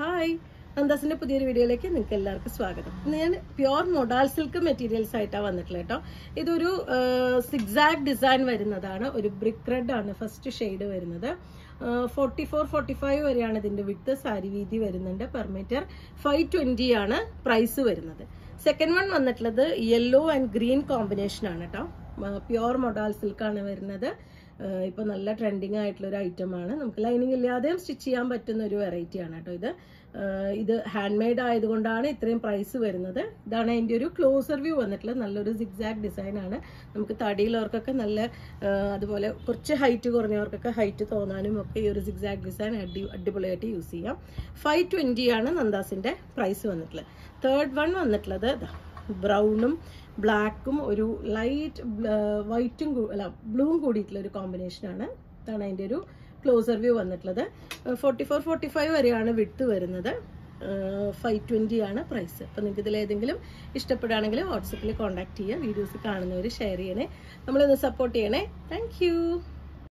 Hi നന്ദാസിന്റെ പുതിയൊരു വീഡിയോയിലേക്ക് നിങ്ങൾക്ക് എല്ലാവർക്കും സ്വാഗതം. ഞാൻ പ്യുർ മൊഡാൽ സിൽക്ക് മെറ്റീരിയൽസ് ആയിട്ടാണ് വന്നിട്ടുള്ളത് കേട്ടോ ഇതൊരു സിക്സാക് ഡിസൈൻ വരുന്നതാണ്. ഒരു ബ്രിക്ക് റെഡ് ആണ് ഫസ്റ്റ് ഷെയ്ഡ് വരുന്നത്. ഫോർട്ടി ഫോർ ഫോർട്ടി ഫൈവ് വരെയാണ് ഇതിന്റെ വിട്ട് സാരി വീതി വരുന്നുണ്ട് പെർ മീറ്റർ ഫൈവ് ട്വന്റി ആണ് പ്രൈസ് വരുന്നത്. സെക്കൻഡ് വൺ വന്നിട്ടുള്ളത് യെല്ലോ ആൻഡ് ഗ്രീൻ കോമ്പിനേഷൻ ആണ് കേട്ടോ പ്യുർ മൊഡാൽ സിൽക്ക് ആണ് വരുന്നത്. ഇപ്പൊ നല്ല ട്രെൻഡിങ് ആയിട്ടുള്ള ഒരു ഐറ്റം ആണ്. നമുക്ക് ലൈനിങ് ഇല്ലാതെയും സ്റ്റിച്ച് ചെയ്യാൻ പറ്റുന്ന ഒരു വെറൈറ്റി ആണ് കേട്ടോ ഇത്. ഇത് ഹാൻഡ് മെയ്ഡ് ആയതുകൊണ്ടാണ് ഇത്രയും പ്രൈസ് വരുന്നത്. ഇതാണ് അതിന്റെ ഒരു ക്ലോസർ വ്യൂ വന്നിട്ടുള്ള നല്ലൊരു സിക്സാക്ട് ഡിസൈൻ ആണ്. നമുക്ക് തടിയിലവർക്കൊക്കെ നല്ല അതുപോലെ കുറച്ച് ഹൈറ്റ് കുറഞ്ഞവർക്കൊക്കെ ഹൈറ്റ് തോന്നാനും ഒക്കെ ഈ ഒരു സിക്സാക്ട് ഡിസൈൻ അടി അടിപൊളിയായിട്ട് യൂസ് ചെയ്യാം. ഫൈവ് ആണ് നന്ദാസിന്റെ പ്രൈസ് വന്നിട്ടുള്ളത്. തേർഡ് വൺ വന്നിട്ടുള്ളത് ബ്രൗണും ബ്ലാക്കും ഒരു ലൈറ്റ് വൈറ്റും അല്ല ബ്ലൂവും കൂടിയിട്ടുള്ള ഒരു കോമ്പിനേഷനാണ് ഇതാണ് അതിന്റെ ഒരു ക്ലോസർ വ്യൂ വന്നിട്ടുള്ളത്. ഫോർട്ടി ഫോർ ഫോർട്ടി ഫൈവ് വരെയാണ് വിട്ട് വരുന്നത്. ഫൈവ് ട്വന്റി ആണ് പ്രൈസ് അപ്പോൾ നിങ്ങൾക്ക് ഇതിൽ ഏതെങ്കിലും ഇഷ്ടപ്പെടുകയാണെങ്കിൽ വാട്സപ്പിൽ കോൺടാക്ട് ചെയ്യുക വീഡിയോസ് കാണുന്നവർ ഷെയർ ചെയ്യണേ. നമ്മളിന്ന് സപ്പോർട്ട് ചെയ്യണേ. താങ്ക്